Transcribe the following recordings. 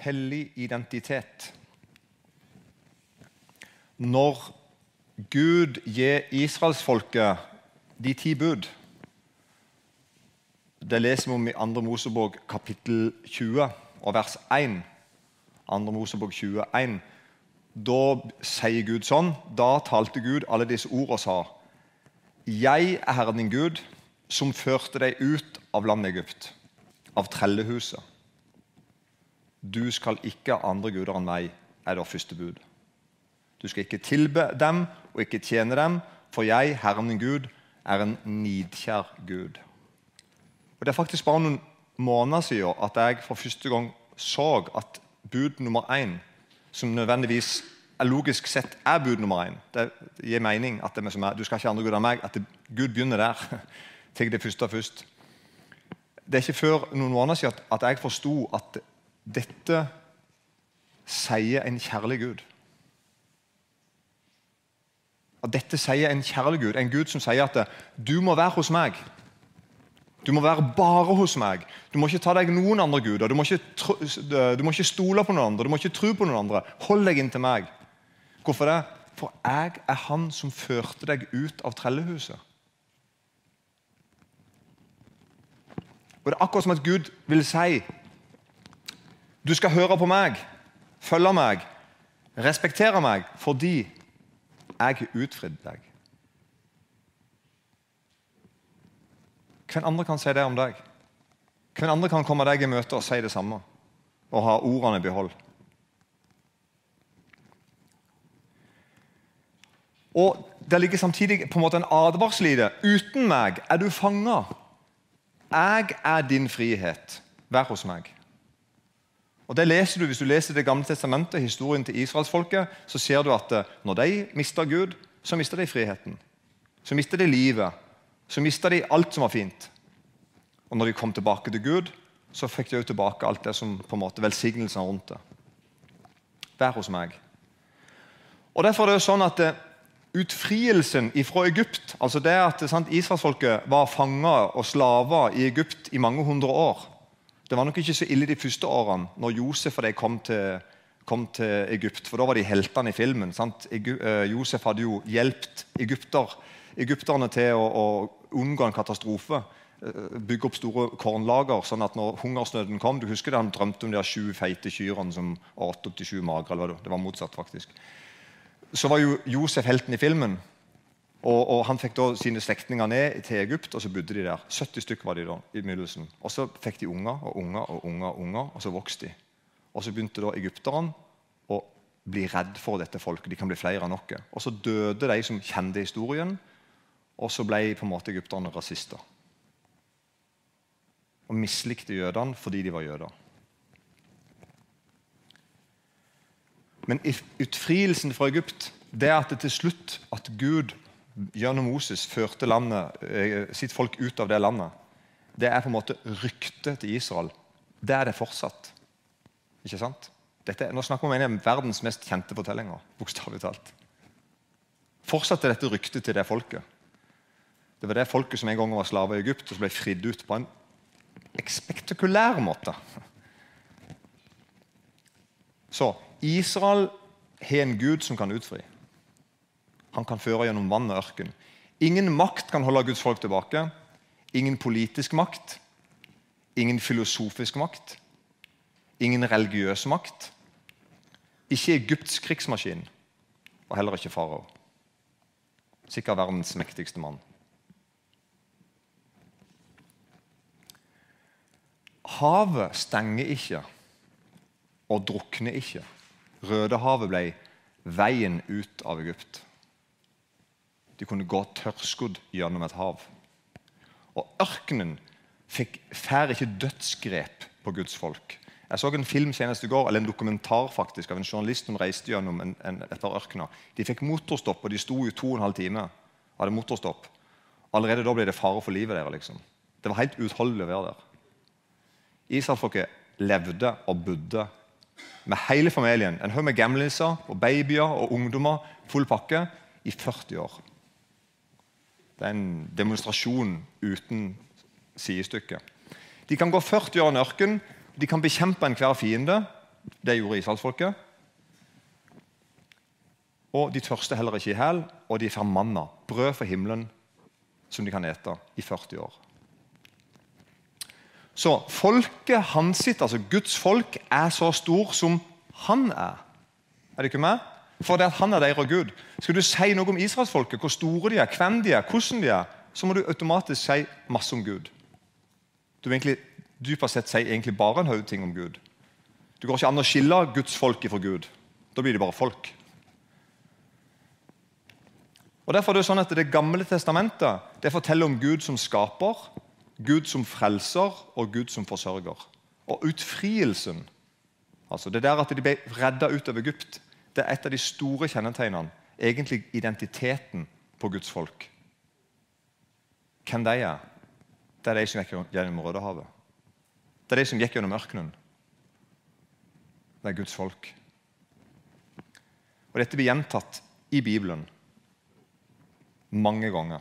hellig identitet. Når Gud gir israelsfolket de ti bud Det leser vi om i 2. Mosebok kapittel 20 og vers 1. 2. Mosebok 21. Da sier Gud sånn Da talte Gud alle disse ord og sa Jeg er Herren din Gud, som førte deg ut av landet Egypt, av trellehuset. Du skal ikke ha andre guder enn meg, er det første bud. Du skal ikke tilbe dem og ikke tjene dem, for jeg, Herren din Gud, er en nidkjær Gud. Og Det er faktisk bare noen måneder siden at jeg for første gang så at bud nummer én, som nødvendigvis logisk sett er bud nummer én Det gir mening at det er som er, du skal ikke ha andre guder enn meg, at det, Gud begynner der. Tenk det første først. Det er ikke før noen måneder siden at, at jeg forsto at dette sier en kjærlig Gud. At dette sier en kjærlig Gud, en Gud som sier at du må være hos meg. Du må være bare hos meg. Du må ikke ta deg noen andre guder. Du må ikke, du må ikke stole på noen andre, du må ikke tro på noen andre. Hold deg inntil meg. Hvorfor det? For jeg er han som førte deg ut av trellehuset. Og Det er akkurat som at Gud vil si du skal høre på meg, følge meg, respektere meg, fordi jeg har utfridd deg. Hvem andre kan si det om deg? Hvem andre kan komme deg i møte og si det samme og ha ordene i behold? Og Det ligger samtidig på en måte en advarsel i det. Uten meg er du fanga. Jeg er din frihet. Vær hos meg. Og det leser du, Hvis du leser Det gamle testamentet, historien til israelsfolket, så ser du at eh, når de mista Gud, så mista de friheten. Så mista de livet. Så mista de alt som var fint. Og når de kom tilbake til Gud, så fikk de jo tilbake alt det som på en måte velsignelsen rundt det. Vær hos meg. Og Derfor er det jo sånn at eh, utfrielsen fra Egypt, altså det at Israelsfolket var fanger og slaver i Egypt i mange hundre år det var nok ikke så ille de første årene, når Josef og de kom til, kom til Egypt. For da var de heltene i filmen. Egu, uh, Josef hadde jo hjulpet egypter, egypterne til å, å, unngå en katastrofe. Uh, bygge opp store kornlager, sånn at når hungersnøden kom Du husker det han drømte om de sju feite kyrne som åt opp de sju magre? Det var motsatt, faktisk. Så var jo Josef helten i filmen. Og, og, Han fikk da sine slektninger ned til Egypt, og så bodde de der. 70 stykker var de da i begynnelsen. Og Så fikk de unger og unger og unger, og unger, og så vokste de. Og Så begynte da egypterne å bli redd for dette folket. De kan bli flere enn noe. Og Så døde de som kjente historien, og så ble på en måte egypterne rasister. Og mislikte jødene fordi de var jøder. Men utfrielsen fra Egypt det er at det til slutt at Gud gjennom Moses førte landet, eh, sitt folk ut av det landet, det er på en måte ryktet til Israel. Det er det fortsatt. Ikke sant? Dette, nå snakker vi om en av verdens mest kjente fortellinger. bokstavelig talt. Fortsatt er dette ryktet til det folket. Det var det folket som en gang var slaver i Egypt, og som ble fridd ut på en spektakulær måte. Så Israel har en gud som kan utfri. Han kan føre gjennom vann og ørken. Ingen makt kan holde Guds folk tilbake. Ingen politisk makt. Ingen filosofisk makt. Ingen religiøs makt. Ikke Egypts krigsmaskin, og heller ikke farao. Sikkert verdens mektigste mann. Havet stenger ikke og drukner ikke. Rødehavet ble veien ut av Egypt. De kunne gå tørrskodd gjennom et hav. Og ørkenen fikk fær ikke dødsgrep på Guds folk. Jeg så en film senest i går, eller en dokumentar faktisk, av en journalist som reiste gjennom en, en, etter par. De fikk motorstopp, og de sto i to og en halv time. Hadde motorstopp. Allerede da ble det fare for livet deres. Liksom. Det var helt utholdelig å være der. Israelfolket levde og bodde med hele familien. En haug med gamliser og babyer og ungdommer, full pakke, i 40 år. Det er en demonstrasjon uten sidestykke. De kan gå 40 år i en ørken, de kan bekjempe enhver fiende, Det gjorde israelsfolket. Og de tørste heller ikke i hæl, og de får manna, brød fra himmelen, som de kan ete i 40 år. Så folket hans sitt, altså Guds folk, er så stor som han er. Er det ikke med? For det at han er deres Gud. Skal du si noe om israelsfolket, hvor store de er, hvem de er, hvordan de er, så må du automatisk si masse om Gud. Du vil egentlig dypest sett si egentlig bare en haug ting om Gud. Du går ikke an å skille Guds folk fra Gud. Da blir de bare folk. Og Derfor er Det sånn at det gamle testamentet det forteller om Gud som skaper, Gud som frelser og Gud som forsørger. Og utfrielsen, altså det der at de ble redda ut av Egypt, det er et av de store kjennetegnene. Egentlig identiteten på Guds folk. Hvem de er? Det er de som gikk gjennom Rødehavet. Det er de som gikk gjennom ørkenen. Det er Guds folk. Og Dette blir gjentatt i Bibelen mange ganger.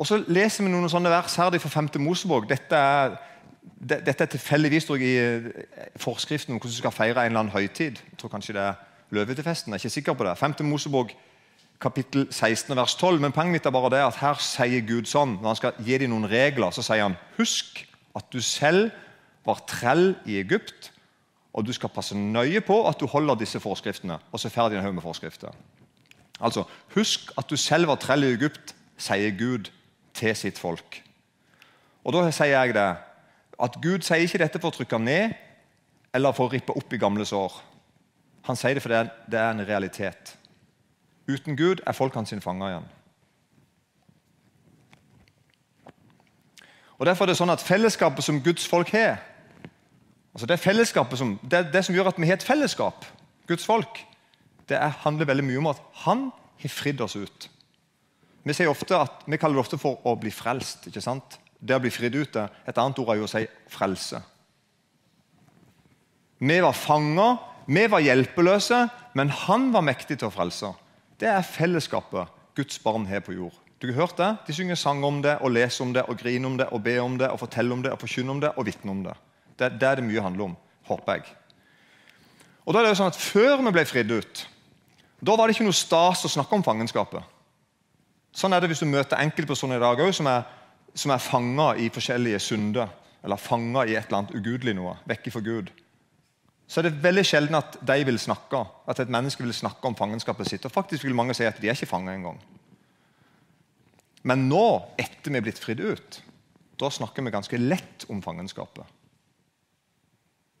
Og Så leser vi noen sånne vers her fra 5. Mosebok. Dette er, dette er tilfeldigvis i eh, forskriften om hvordan du skal feire en eller annen høytid. Jeg tror kanskje det er løvetefesten. Jeg er ikke sikker på det. 5. Mosebok kapittel 16, vers 12. Men poenget mitt er bare det at her sier Gud sånn, når han skal gi dem noen regler, så sier han husk at du selv var trell i Egypt, og du skal passe nøye på at du holder disse forskriftene. Og så ferdig en haug med forskrifter. Altså, Husk at du selv var trell i Egypt, sier Gud til sitt folk. Og Da sier jeg det, at Gud sier ikke dette for å trykke ned eller for å rippe opp i gamle sår. Han sier det fordi det er en realitet. Uten Gud er folk hans fanga igjen. Og Derfor er det sånn at fellesskapet som Guds folk har, altså det, fellesskapet som, det, det som gjør at vi har et fellesskap, Guds folk, det er, handler veldig mye om at han har fridd oss ut. Vi, ofte at, vi kaller det ofte for å bli frelst. ikke sant? Det å bli fridd ut et annet ord er jo å si frelse. Vi var fanger, vi var hjelpeløse, men han var mektig til å frelse. Det er fellesskapet Guds barn har på jord. Du har hørt det? De synger sang om det, og leser om det, og griner om det, og ber om det, og forteller om det, og forkynner om det, og vitner om det. Det, det er det mye handler om, håper jeg. Og da er det jo sånn at Før vi ble fridd ut, da var det ikke noe stas å snakke om fangenskapet. Sånn er det hvis du møter enkeltpersoner i dag òg som er, som er fanga i forskjellige synder, eller fanga i et eller annet ugudelig noe, vekk for Gud så er det veldig sjelden at de vil snakke, at et menneske vil snakke om fangenskapet sitt. Og faktisk vil mange si at de er ikke fanga engang. Men nå, etter vi er blitt fridd ut, da snakker vi ganske lett om fangenskapet.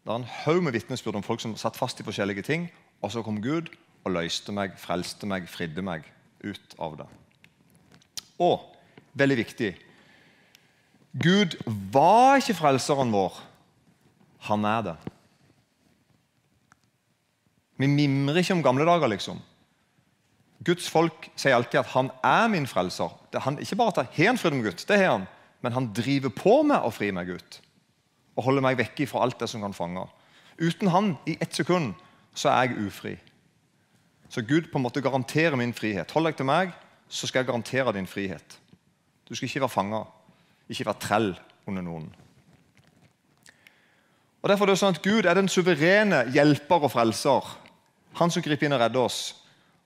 Det er en haug med vitnesbyrd om folk som satt fast i forskjellige ting, og så kom Gud og løste meg, frelste meg, fridde meg ut av det. Og veldig viktig Gud var ikke frelseren vår. Han er det. Vi mimrer ikke om gamle dager, liksom. Guds folk sier alltid at 'han er min frelser'. Han, ikke bare at han har en fridd med Gud, det har han, men han driver på med å fri meg ut. Og holder meg vekke fra alt det som kan fange. Uten han, i ett sekund, så er jeg ufri. Så Gud på en måte garanterer min frihet. Hold deg til meg, så skal jeg garantere din frihet. Du skal ikke være fanga, ikke være trell under noen. Og Derfor er det sånn at Gud er den suverene hjelper og frelser. Han som griper inn og redder oss.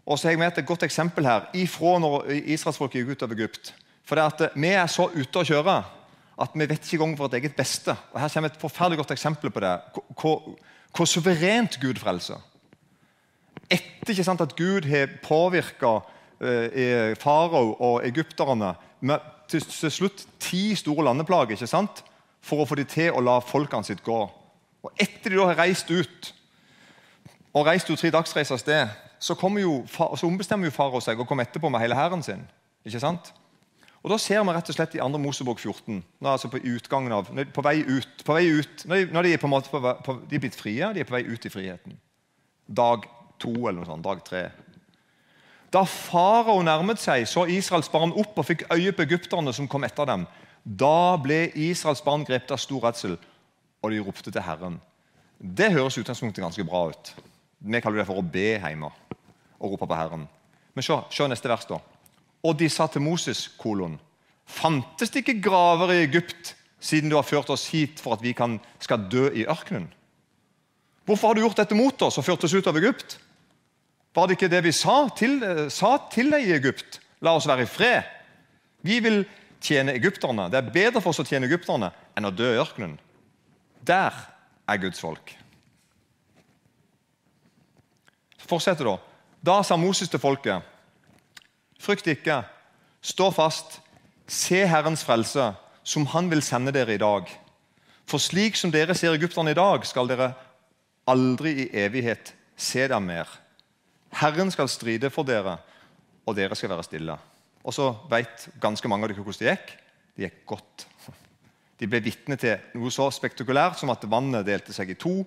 Og så har jeg med et godt eksempel her ifra når israelsfolket gikk ut av Egypt. For det at eh, Vi er så ute å kjøre at vi vet ikke engang vårt eget beste. Og Her kommer et forferdelig godt eksempel på det. Hvor, hvor suverent Gud frelser. Etter ikke sant, at Gud har påvirka eh, farao og egypterne med til, til, slutt ti store landeplager ikke sant, for å få de til å la folkene sitt gå. Og Etter de da har reist ut og reist jo tre dagsreiser av sted, så, jo, så ombestemmer jo farao seg og kommer etterpå med hele hæren sin. Ikke sant? Og Da ser vi rett og slett i 2. Mosebok 14, nå altså på utgangen av, på vei ut, på vei ut når, de, når de, er på en måte på, på, de er blitt frie, de er på vei ut i friheten. Dag to eller noe sånt. Dag tre. Da farao nærmet seg, så Israels barn opp og fikk øye på egypterne som kom etter dem. Da ble Israels barn grepet av stor redsel, og de ropte til Herren. Det høres utgangspunktet ganske bra ut. Vi kaller det for å be hjemme og rope på Herren. Men se, se neste vers, da. Og de sa til Moses, kolon, fantes det ikke graver i Egypt, siden du har ført oss hit for at vi kan, skal dø i ørkenen? Hvorfor har du gjort dette mot oss og ført oss ut av Egypt? Var det ikke det vi sa til, sa til deg i Egypt? La oss være i fred. Vi vil tjene egypterne. Det er bedre for oss å tjene egypterne enn å dø i ørkenen. Der er Guds folk. Fortsetter da. Da sa Moses til folket.: Frykt ikke, stå fast, se Herrens frelse, som Han vil sende dere i dag. For slik som dere ser egypterne i dag, skal dere aldri i evighet se dem mer. Herren skal stride for dere, og dere skal være stille. Og så vet ganske mange av dere hvordan det gikk. Det gikk godt. De ble vitne til noe så spektakulært som at vannet delte seg i to.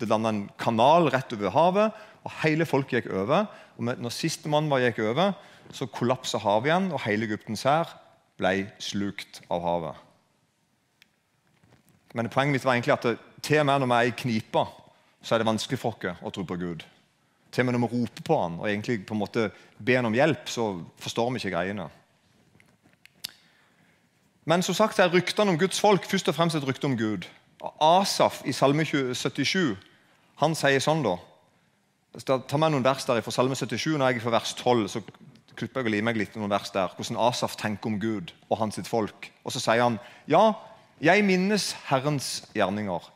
Det landa en kanal rett over havet, og hele folket gikk over. Og når sistemann gikk over, så kollapsa havet igjen, og hele Egyptens hær ble slukt av havet. Men poenget mitt var egentlig at til og med når vi er i knipa, så er det vanskelig for oss å tro på Gud. Til og med når vi roper på han og egentlig på en måte ber han om hjelp, så forstår vi ikke greiene. Men som sagt er ryktene om Guds folk først og fremst et rykte om Gud. Asaf i Salme 77 han sier sånn da Ta med noen vers der fra Salme 77. Når jeg er på vers 12, så klipper jeg og limer meg litt noen vers der. Hvordan Asaf tenker om Gud og hans sitt folk. Og så sier han ja, jeg minnes Herrens gjerninger.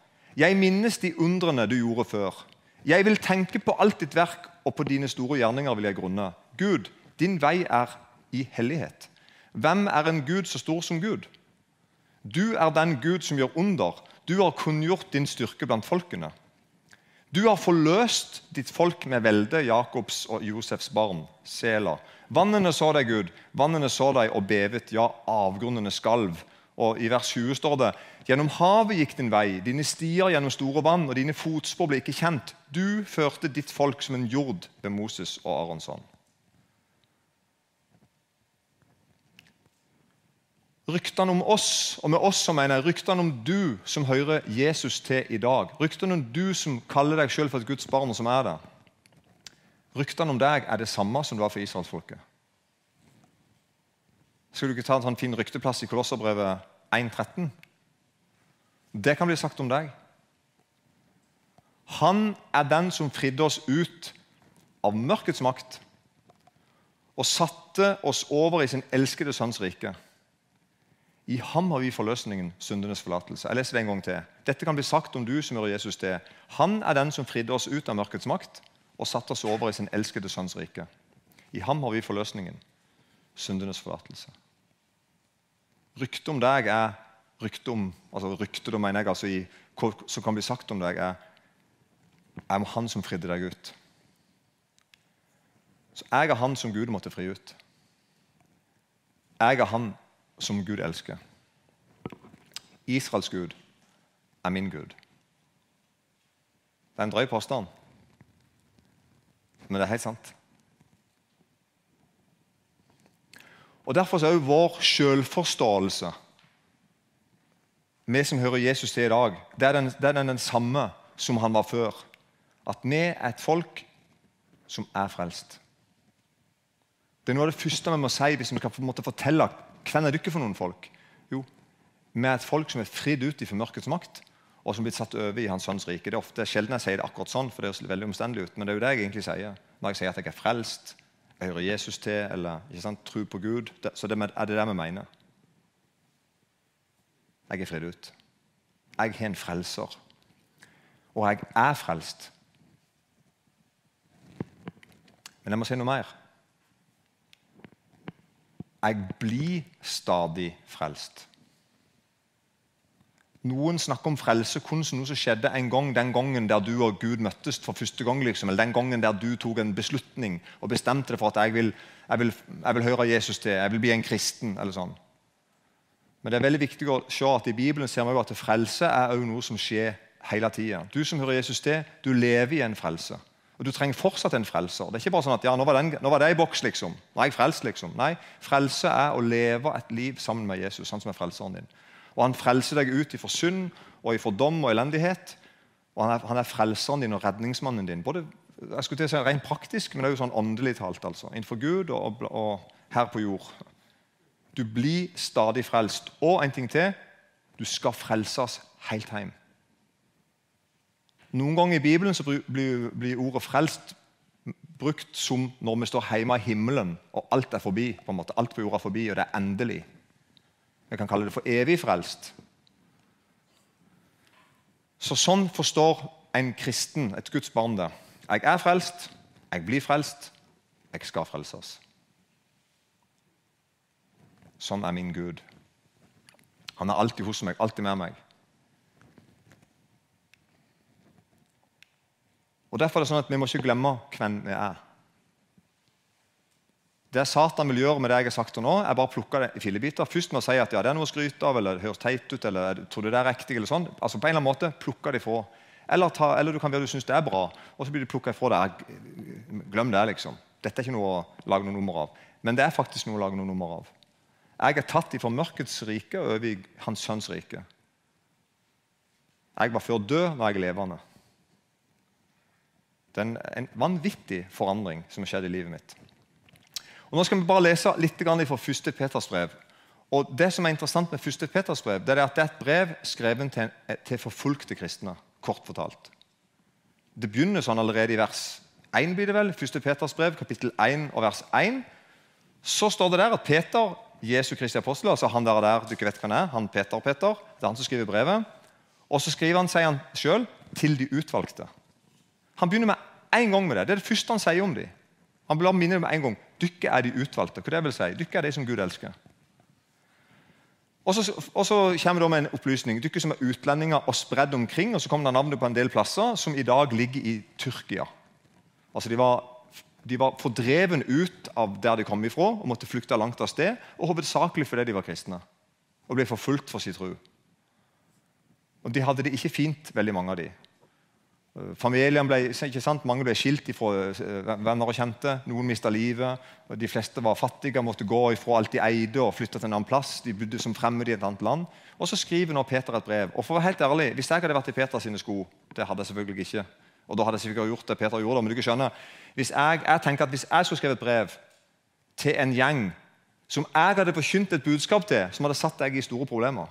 Jeg minnes de undrene du gjorde før. Jeg vil tenke på alt ditt verk, og på dine store gjerninger vil jeg grunne. Gud, din vei er i hellighet. Hvem er en Gud så stor som Gud? Du er den Gud som gjør under. Du har kunngjort din styrke blant folkene. Du har forløst ditt folk med velde, Jakobs og Josefs barn. Sela. Vannene så deg, Gud. Vannene så deg og bevet. Ja, avgrunnene skalv. Og I vers 20 står det Gjennom havet gikk din vei, dine stier gjennom store vann, og dine fotspor ble ikke kjent. Du førte ditt folk som en jord ved Moses og Aronsson. ryktene om oss, og med oss så mener jeg ryktene om du som hører Jesus til i dag. Ryktene om du som kaller deg selv for et Guds barn, og som er det. Ryktene om deg er det samme som det var for israelsfolket. Skal du ikke ta en sånn fin rykteplass i Kolosserbrevet 1.13? Det kan bli sagt om deg. Han er den som fridde oss ut av mørkets makt og satte oss over i sin elskede sønns rike. I ham har vi forløsningen, syndenes forlatelse. Jeg leser det en gang til. Dette kan bli sagt om du som hører Jesus til. Han er den som fridde oss ut av mørkets makt og satte oss over i sin elskede sønns rike. I ham har vi forløsningen, syndenes forlatelse. Ryktet om deg er ryktet om altså ryktet da mener jeg altså i, som kan bli sagt om deg, er, er han som fridde deg ut. Så jeg er han som Gud måtte fri ut. Jeg er han som Gud elsker. Israels Gud er min Gud. Det er en drøy påstand, men det er helt sant. Og Derfor er også vår selvforståelse Vi som hører Jesus til i dag, det er, den, det er den, samme som han var før. At vi er et folk som er frelst. Det er noe av det første vi må si hvis vi skal fortelle hvem er dere for noen folk? Jo, vi er et folk som er fridd ut i mørkets makt, og som er blitt satt over i Hans Sønns rike. Det er ofte sjelden jeg sier det akkurat sånn, for det høres veldig omstendelig ut, men det er jo det jeg egentlig sier. Når jeg sier at jeg er frelst, jeg hører Jesus til, eller ikke sant, tro på Gud, så det er det det vi mener. Jeg er fridd ut. Jeg har en frelser. Og jeg er frelst. Men jeg må si noe mer jeg blir stadig frelst. Noen snakker om frelse kun som noe som skjedde en gang, den gangen der du og Gud møttes for første gang. Liksom, eller den gangen der du tok en beslutning og bestemte deg for at jeg vil, jeg, vil, jeg vil, høre Jesus til, jeg vil bli en kristen. eller sånn. Men det er veldig viktig å se at i Bibelen ser vi at frelse er noe som skjer hele tida. Du som hører Jesus til, du lever i en frelse. Og Du trenger fortsatt en frelser. Det er ikke bare sånn at ja, nå var, den, nå var det i boks. liksom. Nå er jeg frelst, liksom. Nei, Frelse er å leve et liv sammen med Jesus, han som er frelseren din. Og Han frelser deg ut ifra synd og ifra dom og elendighet. Og Han er, han er frelseren din og redningsmannen din. Både jeg skulle til å si rent praktisk, men det er jo sånn åndelig talt. altså. Innenfor Gud og, og her på jord. Du blir stadig frelst. Og en ting til Du skal frelses helt hjem. Noen ganger i Bibelen så blir, blir ordet 'frelst' brukt som når vi står hjemme i himmelen og alt er forbi. på en måte. Alt på jorda er forbi, og det er endelig. Vi kan kalle det for evig frelst. Så Sånn forstår en kristen, et Guds barn, det. Jeg er frelst, jeg blir frelst, jeg skal frelses. Sånn er min Gud. Han er alltid hos meg, alltid med meg. Og Derfor er det sånn at vi må ikke glemme hvem vi er. Det Satan vil gjøre med det jeg har sagt til nå, er bare å plukke det i fillebiter. Først med å si at ja, det er noe å skryte av, eller det høres teit ut, eller tror du det er riktig, eller sånn. Altså på en eller annen måte plukke det ifra. Eller, ta, eller du kan være du syns det er bra, og så blir det plukka ifra det. Glem det, liksom. Dette er ikke noe å lage noe nummer av. Men det er faktisk noe å lage noe nummer av. Jeg er tatt ifra mørkets rike og over i Hans Sønns rike. Jeg var før død, nå er jeg levende. Det er en, vanvittig forandring som har skjedd i livet mitt. Og Nå skal vi bare lese litt fra 1. Peters brev. Og Det som er interessant med 1. Peters brev, det er at det er et brev skrevet til, til forfulgte kristne. Kort fortalt. Det begynner sånn allerede i vers 1, blir det vel, 1. Peters brev, kapittel 1 og vers 1. Så står det der at Peter, Jesu Kristi apostel, altså han der, der du ikke vet hvem er, han Peter Peter, det er han som skriver brevet. Og så skriver han, sier han sjøl, til de utvalgte. Han begynner med en gang med det. Det er det første han sier om dem. Han vil minne med en gang. Dere er de utvalgte. Hva det vil si? Dere er de som Gud elsker. Og så, kommer det med en opplysning. Dere som er utlendinger og spredd omkring. og Så kommer det navnet på en del plasser som i dag ligger i Tyrkia. Altså De var, de var fordreven ut av der de kom ifra og måtte flykte langt av sted. Og hovedsakelig fordi de var kristne og ble forfulgt for sin tro. Og De hadde det ikke fint, veldig mange av de. Familien ble, ikke sant? Mange ble skilt fra eh, venner og kjente. Noen mista livet. og De fleste var fattige og måtte gå ifra alt de eide og flytte til en annen plass. De bodde som fremmede i et annet land. Og Så skriver nå Peter et brev. Og for å være helt ærlig, Hvis jeg hadde vært i Peters sko Det hadde jeg selvfølgelig ikke. Og da hadde jeg sikkert gjort det Peter gjorde. men du ikke skjønner, hvis jeg, jeg tenker at hvis jeg skulle skrevet et brev til en gjeng som jeg hadde forkynt et budskap til, som hadde satt deg i store problemer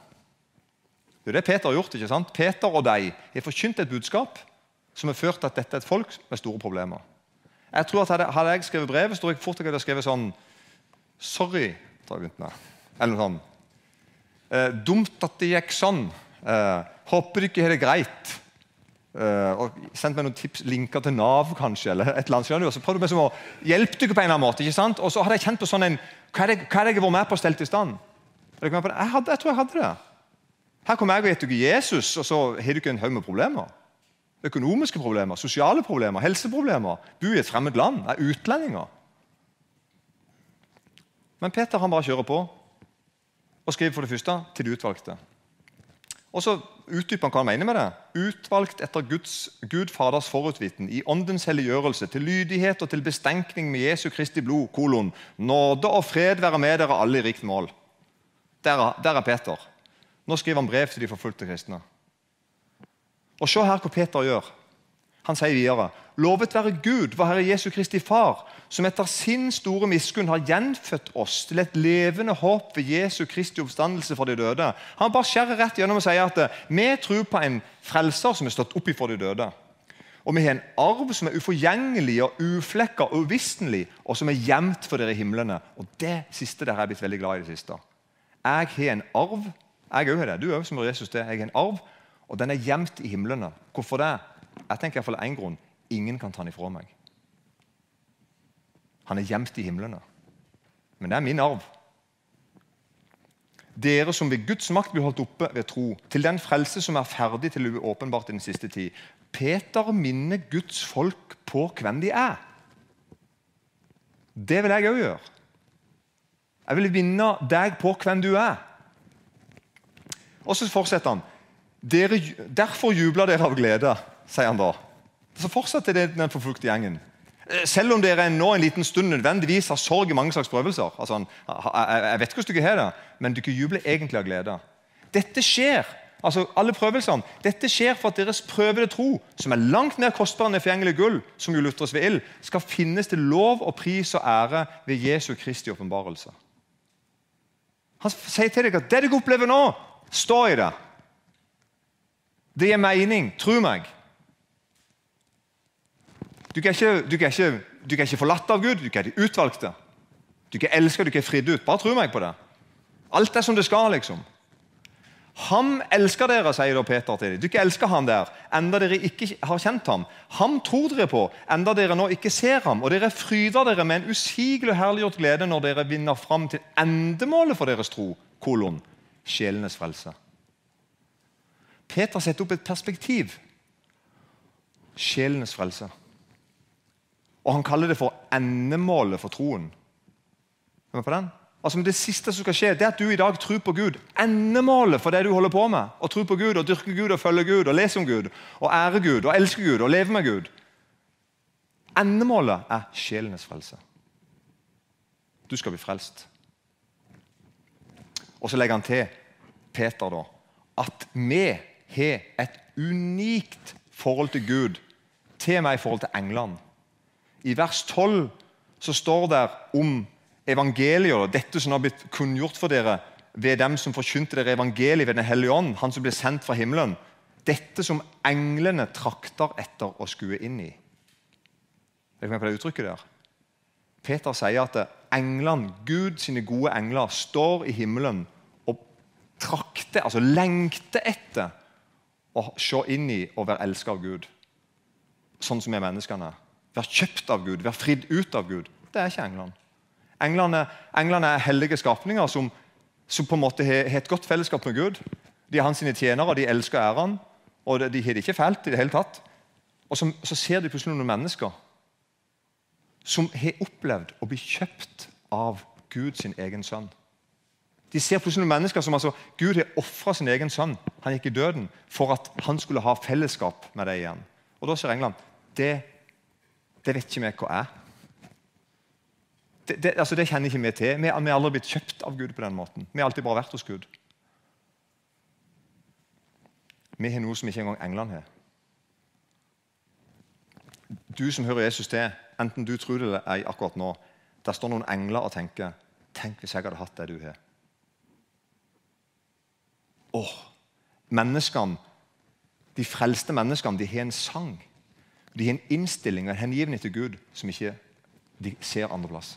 Det er det Peter har gjort. ikke sant? Peter og deg har forkynt et budskap som har ført til at dette er et folk med store problemer. Jeg tror at Hadde, hadde jeg skrevet brevet, så tror jeg fort jeg hadde skrevet sånn Sorry, med. Eller noe sånt. Eh, dumt at det gikk sånn. Eh, håper du ikke har det greit. Eh, og Sendt meg noen tips, linker til Nav, kanskje. eller et eller annet. Så prøvde jeg å hjelpe dere på en eller annen måte. ikke sant? Og så hadde jeg kjent på sånn en Hva er det, hva er det jeg har vært med på å stelle i stand? Jeg, hadde, jeg tror jeg hadde det. Her kommer jeg og gitt dere Jesus, og så har dere en haug med problemer økonomiske problemer, sosiale problemer, helseproblemer. Bo i et fremmed land, er utlendinger. Men Peter han bare kjører på og skriver for det første til de utvalgte. Og så utdyper han hva han mener med det. Utvalgt etter Guds, Gud Faders forutviten, i åndens helliggjørelse, til lydighet og til bestenkning med Jesu Kristi blod, kolon, nåde og fred være med dere alle i rikt mål. Der, der er Peter. Nå skriver han brev til de forfulgte kristne. Og Se her hva Peter gjør. Han sier videre.: Lovet være Gud, vår Herre Jesu Kristi Far, som etter sin store miskunn har gjenfødt oss til et levende håp ved Jesu Kristi oppstandelse fra de døde. Han bare skjærer rett gjennom og sier at vi tror på en frelser som er stått opp ifra de døde. Og vi har en arv som er uforgjengelig og uflekka og uvisselig, og som er gjemt for dere i himlene. Og Det siste der har jeg blitt veldig glad i det siste. Jeg har en arv. Jeg òg har det. Du òg, som Jesus det. Jeg har en arv og den er gjemt i himlene. Hvorfor det? Jeg tenker iallfall én grunn. Ingen kan ta den ifra meg. Han er gjemt i himlene. Men det er min arv. Dere som ved Guds makt blir holdt oppe ved tro, til den frelse som er ferdig til åpenbart i den siste tid. Peter minner Guds folk på hvem de er. Det vil jeg òg gjøre. Jeg vil vinne deg på hvem du er. Og så fortsetter han. Dere, derfor jubler dere av glede, sier han da. Så fortsetter det den forfulgte gjengen. Eh, selv om dere nå en liten stund nødvendigvis har sorg i mange slags prøvelser. Altså, jeg vet hvordan dere har det, men dere jubler egentlig av glede. Dette skjer altså alle prøvelsene, dette skjer for at deres prøvede tro, som er langt mer kostbar enn forgjengelig gull, som jo lutres ved ild, skal finnes til lov og pris og ære ved Jesu Kristi åpenbarelse. Han sier til dere at det dere opplever nå, Stå i det. Det gir mening. Tro meg. Du er ikke, du er ikke, du er ikke forlatt av Gud, du er de utvalgte. Du er ikke du er ikke fridd ut. Bare tro meg på det. Alt er som det skal, liksom. Ham elsker dere, sier da Peter til dem. Du kan elsker ham der, enda dere ikke har kjent ham. Ham tror dere på, enda dere nå ikke ser ham. Og dere fryder dere med en usigelig herliggjort glede når dere vinner fram til endemålet for deres tro, kolon, sjelenes frelse. Peter setter opp et perspektiv. Sjelenes frelse. Og han kaller det for endemålet for troen. Er på den? Altså, Det siste som skal skje, det er at du i dag tror på Gud. Endemålet for det du holder på med. Å tro på Gud, og dyrke Gud, og følge Gud, og lese om Gud, og ære Gud, og elske Gud, og leve med Gud. Endemålet er sjelenes frelse. Du skal bli frelst. Og så legger han til Peter da, at vi har et unikt forhold til Gud, til meg i forhold til englene. I vers 12 så står det om evangeliet, dette som har blitt kunngjort for dere ved dem som forkynte dere evangeliet ved Den hellige ånd, han som ble sendt fra himmelen. Dette som englene trakter etter å skue inn i. Er med på det uttrykket der? Peter sier at englene, Gud sine gode engler står i himmelen og trakter, altså lengter etter å se inn i og være elsket av Gud. Sånn som vi menneskene er. Være kjøpt av Gud, være fridd ut av Gud. Det er ikke englene. Englene, englene er hellige skapninger som, som, på en måte har, et godt fellesskap med Gud. De er hans tjenere, de elsker æren, og de har det ikke fælt i det hele tatt. Og så, så ser de plutselig noen mennesker som har opplevd å bli kjøpt av Gud sin egen sønn. De ser plutselig noen mennesker som altså, Gud har ofra sin egen sønn han gikk i døden, for at han skulle ha fellesskap med dem igjen. Og Da sier England det det vet ikke vi hva er. Det, det, altså det kjenner ikke vi til. Vi, har aldri blitt kjøpt av Gud på den måten. Vi har alltid bare vært hos Gud. Vi har noe som ikke engang England har. Du som hører Jesus til, enten du tror det eller ei akkurat nå, der står noen engler og tenker Tenk hvis jeg hadde hatt det du har. Åh, menneskene, De frelste menneskene de har en sang de har en innstilling og en hengivenhet til Gud som ikke de ser andreplass.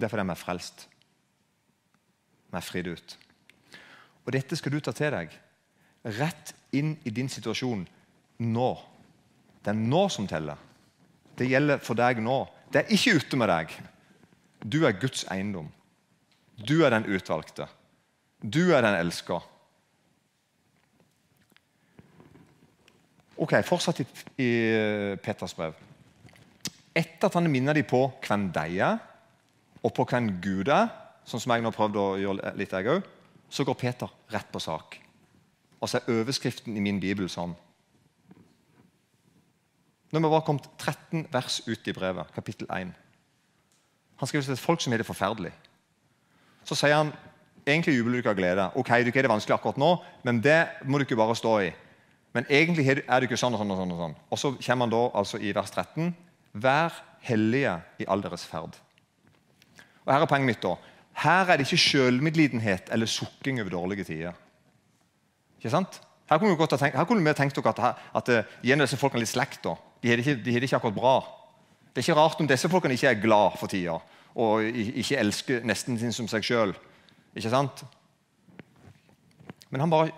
Derfor er vi frelst. Vi er fridd ut. Og Dette skal du ta til deg rett inn i din situasjon nå. Det er nå som teller. Det gjelder for deg nå. Det er ikke ute med deg. Du er Guds eiendom. Du er den utvalgte. Du er den elska. Ok, Fortsatt i, i eh, Peters brev. Etter at han minner dem på hvem de er, og på hvem Gud er, sånn som jeg nå prøvde å gjøre litt, jeg òg, så går Peter rett på sak. Og så er overskriften i min bibel sånn Når vi var kommet 13 vers ut i brevet, kapittel 1 Han skriver til folk som har det forferdelig. Så sier han egentlig jubler du ikke av glede. Ok, du ikke er det vanskelig akkurat nå, men det må du ikke bare stå i. Men egentlig er det ikke sånn og sånn. Og sånn og sånn. Og så kommer han da altså i vers 13. Vær hellige i all deres ferd. Og Her er poenget mitt. da. Her er det ikke sjølmedlidenhet eller sukking over dårlige tider. Ikke sant? Her kunne, vi tenkt, her kunne vi tenkt dere at, at, at igjen disse folkene litt slekt. da. De har det ikke, de ikke akkurat bra. Det er ikke rart om disse folkene ikke er glad for tida og ikke elsker nesten sin som seg sjøl. Men han bare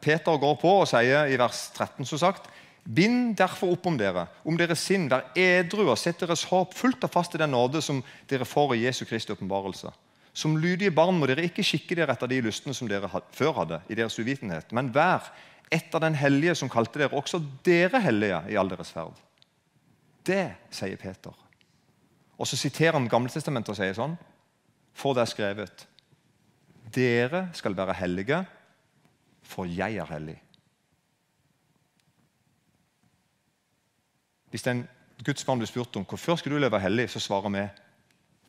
Peter går på og sier i vers 13 som sagt, Bind derfor opp om dere, om deres sinn, vær edru og sett deres håp fullt og fast i den nåde som dere får i Jesu Kristi åpenbarelse. Som lydige barn må dere ikke skikke dere etter de lystene som dere før hadde, i deres uvitenhet, men vær etter den hellige som kalte dere også dere hellige i all deres ferd. Det sier Peter. Og så siterer han Gamletestamentet og sier sånn For det er skrevet Dere skal være hellige for jeg er hellig. Hvis en Guds barn blir spurt om hvorfor skal du leve hellig, så svarer vi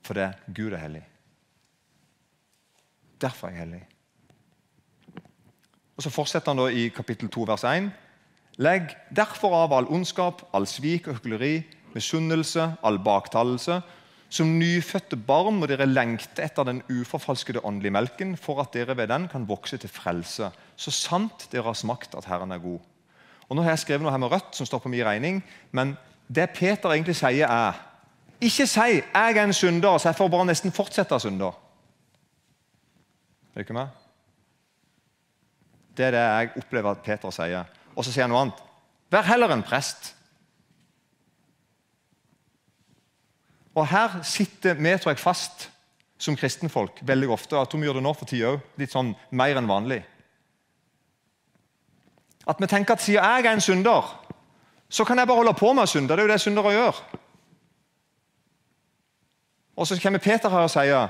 fordi Gud er hellig. Derfor er jeg hellig. Og Så fortsetter han da i kapittel 2, vers 1. Legg derfor av all ondskap, all svik og hykleri, misunnelse, all baktalelse, Som nyfødte barn må dere lengte etter den uforfalskede åndelige melken, for at dere ved den kan vokse til frelse, så sant dere har smakt at Herren er god. Og Nå har jeg skrevet noe her med rødt som står på min regning, men det Peter egentlig sier, er Ikke si 'jeg er en synder', så jeg får bare nesten fortsette å synde. Er det ikke med? Det er det jeg opplever at Peter sier. Og så sier han noe annet. Vær heller en prest. Og Her sitter vi tror jeg, fast som kristenfolk veldig ofte. Jeg tror vi gjør det nå for tida òg. Litt sånn mer enn vanlig. At vi tenker at siden jeg er en synder, så kan jeg bare holde på med å synde. Det er jo det syndere gjør. Og så kommer Peter her og sier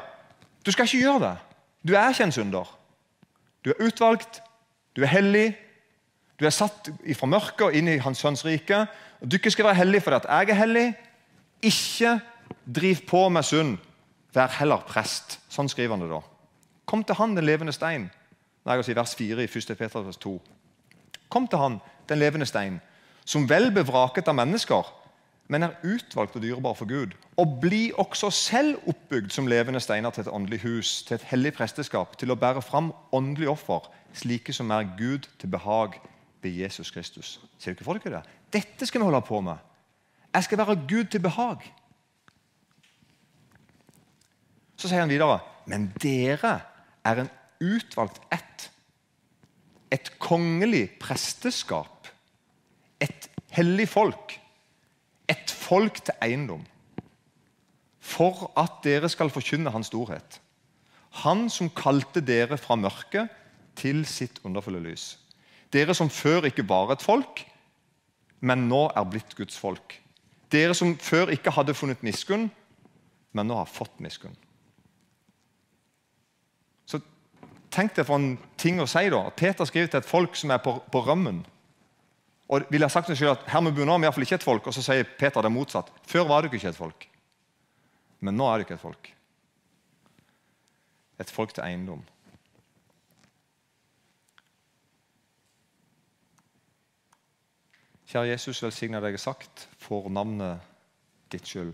du skal ikke gjøre det. Du er ikke en synder. Du er utvalgt, du er hellig, du er satt fra mørket og inn i Hans Sønns rike. Og ikke skal være hellige fordi at jeg er hellig. Ikke driv på med synd. Vær heller prest. Sånn skriver han det da. Kom til han, den levende stein. Nei, jeg si vers 4 i 1. Peter 2. Kom til han, den levende stein, som vel bevraket av mennesker, men er utvalgt og dyrebar for Gud. Og bli også selv oppbygd som levende steiner til et åndelig hus, til et hellig presteskap, til å bære fram åndelig offer, slike som er Gud til behag ved Jesus Kristus. Ser du ikke for dere det? Dette skal vi holde på med. Jeg skal være Gud til behag. Så sier han videre Men dere er en utvalgt ett. Et kongelig presteskap. Et hellig folk. Et folk til eiendom. For at dere skal forkynne hans storhet. Han som kalte dere fra mørket til sitt underfulle lys. Dere som før ikke var et folk, men nå er blitt Guds folk. Dere som før ikke hadde funnet miskunn, men nå har fått miskunn. Så tenk deg for en ting å si da, Peter skriver til et folk som er på, på rømmen. Og vil jeg sagt selv at her må vi er iallfall ikke et folk, og så sier Peter det motsatt. Før var dere ikke et folk, men nå er dere et folk. Et folk til eiendom. Kjære Jesus, velsigna deg sagt for navnet ditt skyld.